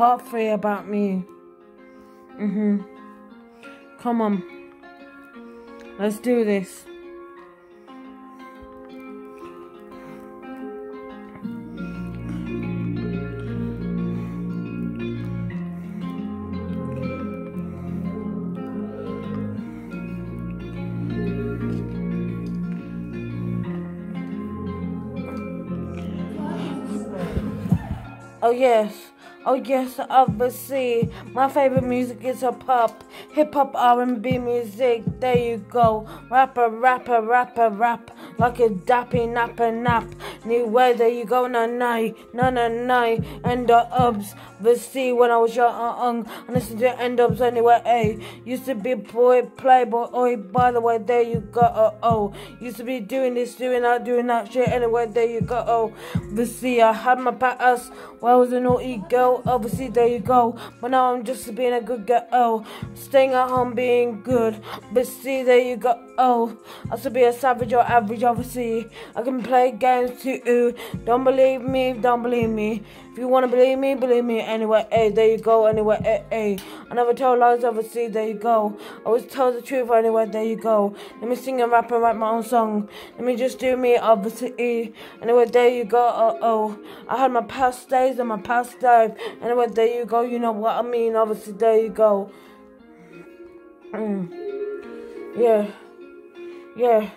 part three about me. Mhm. Come on. Let's do this. Oh yes, oh yes, obviously. My favorite music is hip hop, hip hop R&B music. There you go, rapper, rapper, rapper, rap like a dappy napper nap. New way, there you go, na na, na na na, and the ups. But see, when I was young, uh, uh, I listened to end ups anyway. Hey, used to be boy, playboy. Oh, by the way, there you go. Oh, used to be doing this, doing that, doing that shit. Anyway, there you go. Oh, but see, I had my past. Well, I was a naughty girl. Obviously, there you go. But now I'm just being a good girl. Oh, staying at home, being good. But see, there you go. Oh, I should be a savage or average. Obviously, I can play games too. Don't believe me, don't believe me. If you wanna believe me, believe me. Anyway, hey, there you go. Anyway, hey, hey. I never tell lies. Obviously, there you go. I always tell the truth. Anyway, there you go. Let me sing and rap and write my own song. Let me just do me. Obviously, anyway, there you go. Oh, oh. I had my past days and my past life. Anyway, there you go. You know what I mean. Obviously, there you go. Mm. Yeah. Yeah.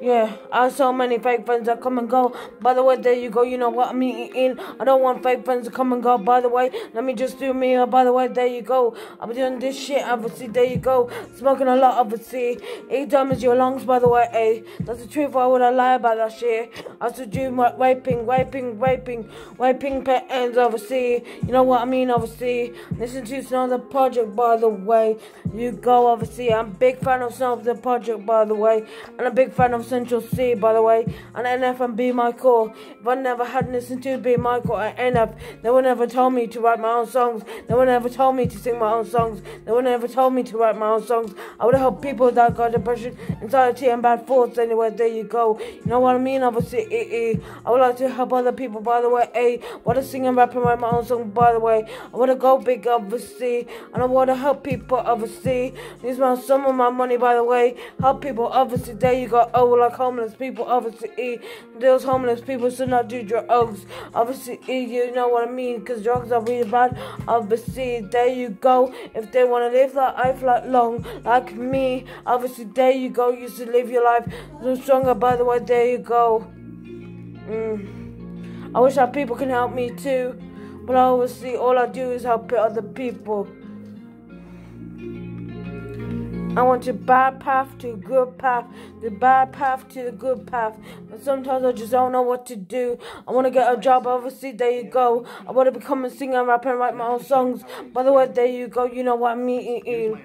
Yeah, I have so many fake friends that come and go. By the way, there you go. You know what I mean? I don't want fake friends to come and go. By the way, let me just do me. By the way, there you go. I'm doing this shit. Obviously, there you go. Smoking a lot. Obviously, eight times your lungs. By the way, hey, that's the truth. Why would I lie about that shit? I to do my raping, raping, raping, raping pet ends. Obviously, you know what I mean. Obviously, listen to Snow Tha Product. By the way, you go. Obviously, I'm a big fan of Snow Tha Product. By the way, and a big fan of Central Cee, by the way, and NF and B Michael. If I never had listened to B Michael and NF, they would never told me to write my own songs. They would never told me to sing my own songs. They would never told me to write my own songs. I would help people that got depression, anxiety, and bad thoughts. Anyway, there you go. You know what I mean? Obviously, eh, eh. I would like to help other people, by the way. A, want to sing and rap and write my own song, by the way. I want to go big, obviously, and I want to help people, obviously. Use my some of my money, by the way. Help people, obviously. There you go. Oh, like homeless people, obviously. Those homeless people should not do drugs. Obviously, you know what I mean, because drugs are really bad. Obviously, there you go. If they want to live that life like long, like me, obviously, there you go. You should live your life so stronger. By the way, there you go. Mm. I wish that people can help me too, but obviously, all I do is help other people. I want to bad path to good path, the bad path to the good path. But sometimes I just don't know what to do. I want to get a job, obviously, there you go. I want to become a singer, rapper, and write my own songs. By the way, there you go, you know what I mean.